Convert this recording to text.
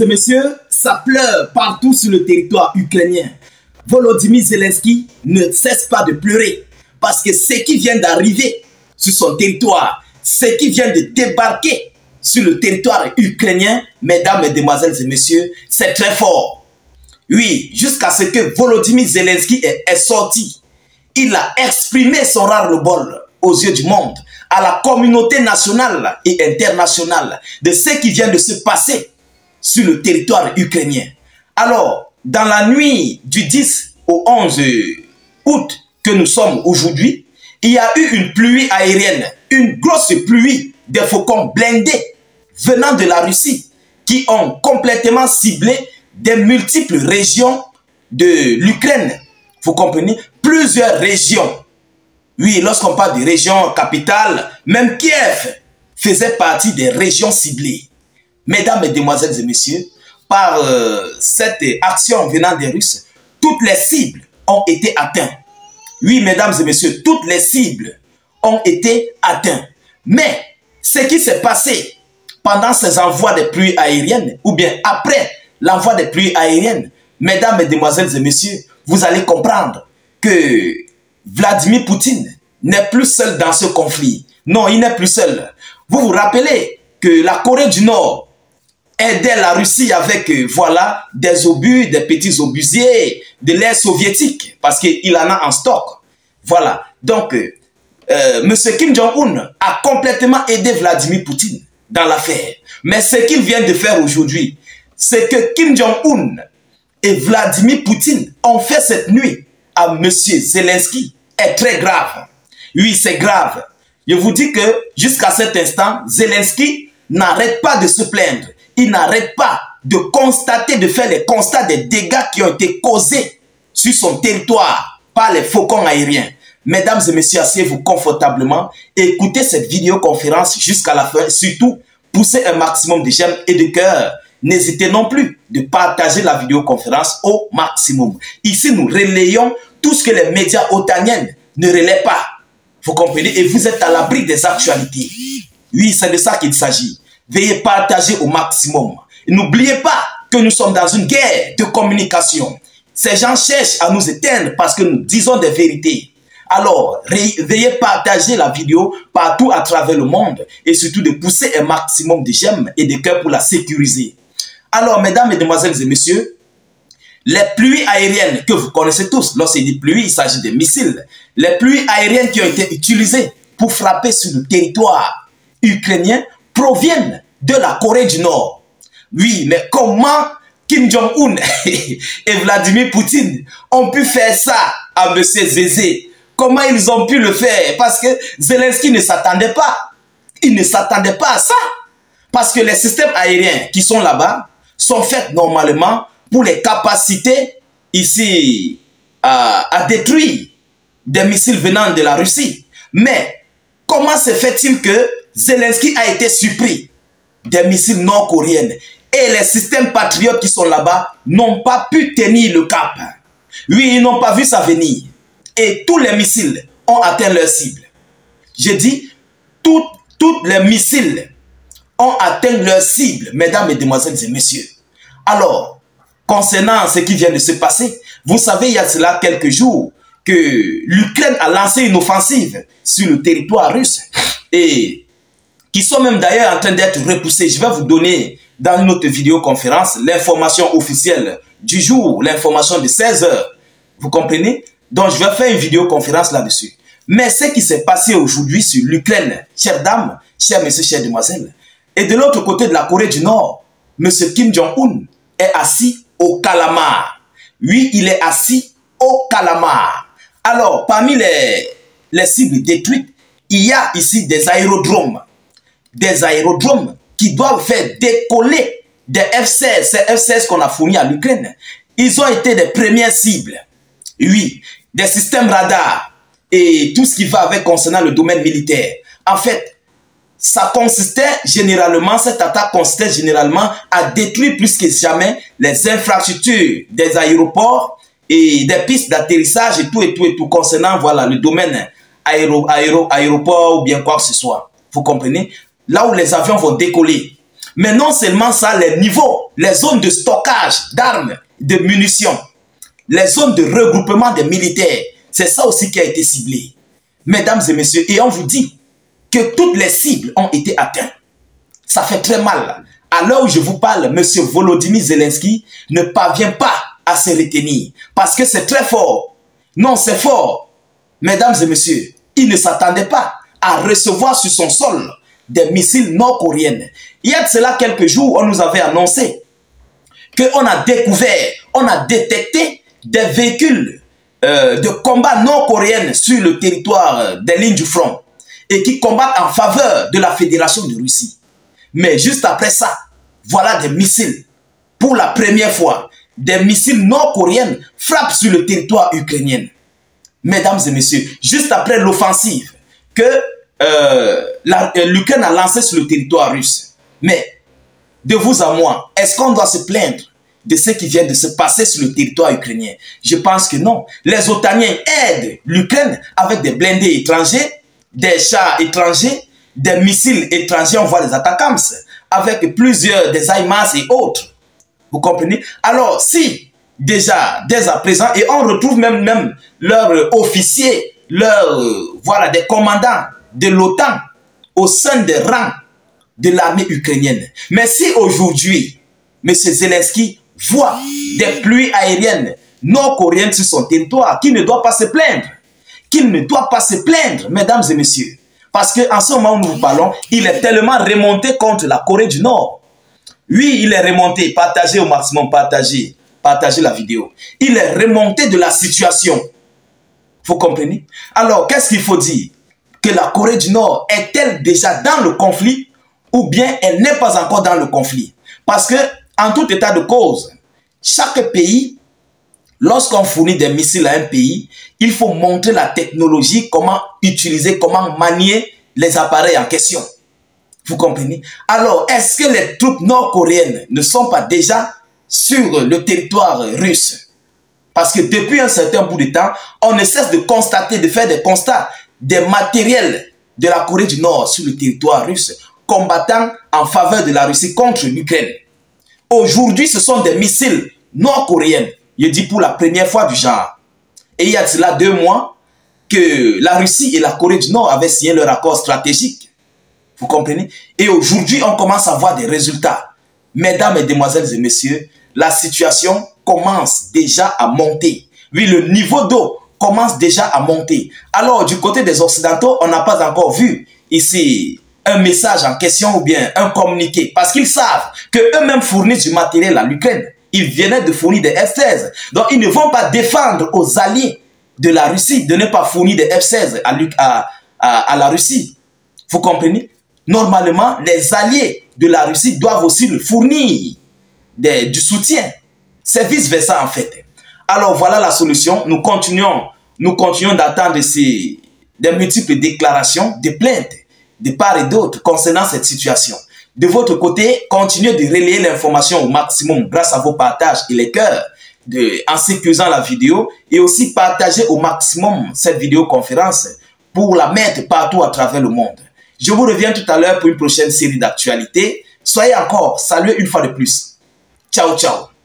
et messieurs, ça pleure partout sur le territoire ukrainien. Volodymyr Zelensky ne cesse pas de pleurer parce que ce qui vient d'arriver sur son territoire, ce qui vient de débarquer sur le territoire ukrainien, mesdames, mesdemoiselles et messieurs, c'est très fort. Oui, jusqu'à ce que Volodymyr Zelensky est, sorti, il a exprimé son rare le bol aux yeux du monde, à la communauté nationale et internationale de ce qui vient de se passer sur le territoire ukrainien. Alors, dans la nuit du 10 au 11 août que nous sommes aujourd'hui, il y a eu une pluie aérienne, une grosse pluie de faucons blindés venant de la Russie qui ont complètement ciblé des multiples régions de l'Ukraine. Vous comprenez? Plusieurs régions. Oui, lorsqu'on parle de régions capitales, même Kiev faisait partie des régions ciblées. Mesdames, Mesdemoiselles et Messieurs, par euh, cette action venant des Russes, toutes les cibles ont été atteintes. Oui, mesdames et messieurs, toutes les cibles ont été atteintes. Mais ce qui s'est passé pendant ces envois de pluies aériennes, ou bien après l'envoi des pluies aériennes, mesdames, mesdemoiselles et messieurs, vous allez comprendre que Vladimir Poutine n'est plus seul dans ce conflit. Non, il n'est plus seul. Vous vous rappelez que la Corée du Nord aidait la Russie avec, euh, voilà, des obus, des petits obusiers, de l'air soviétique, parce qu'il en a en stock. Voilà. Donc, euh, euh M. Kim Jong-un a complètement aidé Vladimir Poutine dans l'affaire. Mais ce qu'il vient de faire aujourd'hui, c'est que Kim Jong-un et Vladimir Poutine ont fait cette nuit à M. Zelensky est très grave. Oui, c'est grave. Je vous dis que jusqu'à cet instant, Zelensky n'arrête pas de se plaindre il n'arrête pas de constater, de faire les constats des dégâts qui ont été causés sur son territoire par les faucons aériens. Mesdames et messieurs, asseyez-vous confortablement, écoutez cette vidéoconférence jusqu'à la fin. Surtout, poussez un maximum de j'aime et de cœur. N'hésitez non plus de partager la vidéoconférence au maximum. Ici, nous relayons tout ce que les médias otaniens ne relaient pas. Vous comprenez? Et vous êtes à l'abri des actualités. Oui, c'est de ça qu'il s'agit. Veuillez partager au maximum. N'oubliez pas que nous sommes dans une guerre de communication. Ces gens cherchent à nous éteindre parce que nous disons des vérités. Alors, veuillez partager la vidéo partout à travers le monde et surtout de pousser un maximum de j'aime et de cœur pour la sécuriser. Alors, mesdames, mesdemoiselles et messieurs, les pluies aériennes que vous connaissez tous, lorsqu'il dit pluie, il s'agit de missiles. Les pluies aériennes qui ont été utilisées pour frapper sur le territoire ukrainien proviennent de la Corée du Nord. Oui, mais comment Kim Jong-un et Vladimir Poutine ont pu faire ça à M. Zézé? Comment ils ont pu le faire? Parce que Zelensky ne s'attendait pas. Il ne s'attendait pas à ça. Parce que les systèmes aériens qui sont là-bas sont faits normalement pour les capacités ici à, à détruire des missiles venant de la Russie. Mais comment se fait-il que Zelensky a été surpris des missiles nord-coréennes et les systèmes patriotes qui sont là-bas n'ont pas pu tenir le cap. Oui, ils n'ont pas vu ça venir. Et tous les missiles ont atteint leur cible. J'ai dit, tous les missiles ont atteint leur cible, mesdames, mesdemoiselles et messieurs. Alors, concernant ce qui vient de se passer, vous savez, il y a cela quelques jours que l'Ukraine a lancé une offensive sur le territoire russe. Et qui sont même d'ailleurs en train d'être repoussés. Je vais vous donner dans une autre vidéoconférence l'information officielle du jour, l'information de 16 heures. Vous comprenez? Donc je vais faire une vidéoconférence là-dessus. Mais ce qui s'est passé aujourd'hui sur l'Ukraine, chères dames, chers messieurs, chères demoiselles, et de l'autre côté de la Corée du Nord, M. Kim Jong-un est assis au calamar. Oui, il est assis au calamar. Alors, parmi les, les cibles détruites, il y a ici des aérodromes des aérodromes qui doivent faire décoller des F-16, ces F-16 qu'on a fournis à l'Ukraine. Ils ont été des premières cibles. Oui, des systèmes radars et tout ce qui va avec concernant le domaine militaire. En fait, ça consistait généralement, cette attaque consistait généralement à détruire plus que jamais les infrastructures des aéroports et des pistes d'atterrissage et tout et tout et tout concernant voilà le domaine aéro, aéro, aéroport ou bien quoi que ce soit. Vous comprenez? Là où les avions vont décoller. Mais non seulement ça, les niveaux les zones de stockage d'armes, de munitions, les zones de regroupement des militaires. C'est ça aussi qui a été ciblé. Mesdames et messieurs, et on vous dit que toutes les cibles ont été atteintes. Ça fait très mal. À l'heure où je vous parle, M. Volodymyr Zelensky ne parvient pas à se retenir parce que c'est très fort. Non, c'est fort. Mesdames et messieurs, il ne s'attendait pas à recevoir sur son sol des missiles nord-coréens. Il y a de cela quelques jours, on nous avait annoncé qu'on a découvert, on a détecté des véhicules euh, de combat nord-coréens sur le territoire des lignes du front et qui combattent en faveur de la Fédération de Russie. Mais juste après ça, voilà des missiles. Pour la première fois, des missiles nord-coréens frappent sur le territoire ukrainien. Mesdames et messieurs, juste après l'offensive que euh, euh, l'Ukraine a lancée sur le territoire russe. Mais, de vous à moi, est-ce qu'on doit se plaindre de ce qui vient de se passer sur le territoire ukrainien? Je pense que non. Les Otaniens aident l'Ukraine avec des blindés étrangers, des chars étrangers, des missiles étrangers, on voit les attaquants, avec plusieurs des HIMARS et autres. Vous comprenez? Alors, si déjà, dès à présent, et on retrouve même, même leurs officiers, leurs, voilà, des commandants de l'OTAN au sein des rangs de l'armée ukrainienne. Mais si aujourd'hui, M. Zelensky voit des pluies aériennes nord-coréennes sur son territoire, qu'il ne doit pas se plaindre, qu'il ne doit pas se plaindre, mesdames et messieurs, parce qu'en ce moment où nous parlons, il est tellement remonté contre la Corée du Nord. Oui, il est remonté. Partagez au maximum, partagez. Partagez la vidéo. Il est remonté de la situation. Vous comprenez? Alors, qu'est-ce qu'il faut dire? La Corée du Nord est-elle déjà dans le conflit ou bien elle n'est pas encore dans le conflit? Parce que, en tout état de cause, chaque pays, lorsqu'on fournit des missiles à un pays, il faut montrer la technologie, comment utiliser, comment manier les appareils en question. Vous comprenez? Alors, est-ce que les troupes nord-coréennes ne sont pas déjà sur le territoire russe? Parce que depuis un certain bout de temps, on ne cesse de constater, de faire des constats des matériels de la Corée du Nord sur le territoire russe, combattant en faveur de la Russie contre l'Ukraine. Aujourd'hui, ce sont des missiles nord-coréens, je dis pour la première fois du genre. Et il y a cela deux mois que la Russie et la Corée du Nord avaient signé leur accord stratégique. Vous comprenez? Et aujourd'hui, on commence à voir des résultats. Mesdames, Mesdemoiselles et Messieurs, la situation commence déjà à monter. Oui, le niveau d'eau commence déjà à monter. Alors, du côté des Occidentaux, on n'a pas encore vu ici un message en question ou bien un communiqué. Parce qu'ils savent qu'eux-mêmes fournissent du matériel à l'Ukraine. Ils venaient de fournir des F-16. Donc, ils ne vont pas défendre aux alliés de la Russie de ne pas fournir des F-16 à, la Russie. Vous comprenez? Normalement, les alliés de la Russie doivent aussi le fournir du soutien. C'est vice-versa en fait. Alors voilà la solution. Nous continuons, nous continuons d'attendre ces des multiples déclarations, des plaintes de part et d'autre concernant cette situation. De votre côté, continuez de relayer l'information au maximum grâce à vos partages et les cœurs en sécurisant la vidéo et aussi partager au maximum cette vidéoconférence pour la mettre partout à travers le monde. Je vous reviens tout à l'heure pour une prochaine série d'actualités. Soyez encore salués une fois de plus. Ciao, ciao.